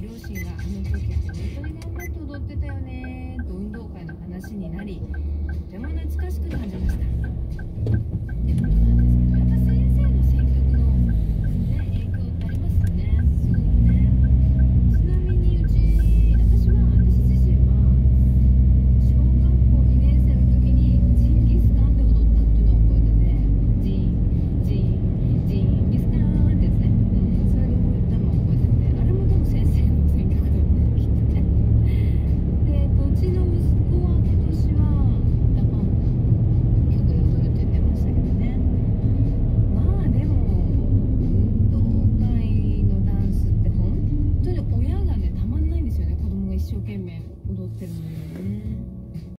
両親があの時本当に頑張って踊ってたよねと運動会の話になりとても懐かしくなり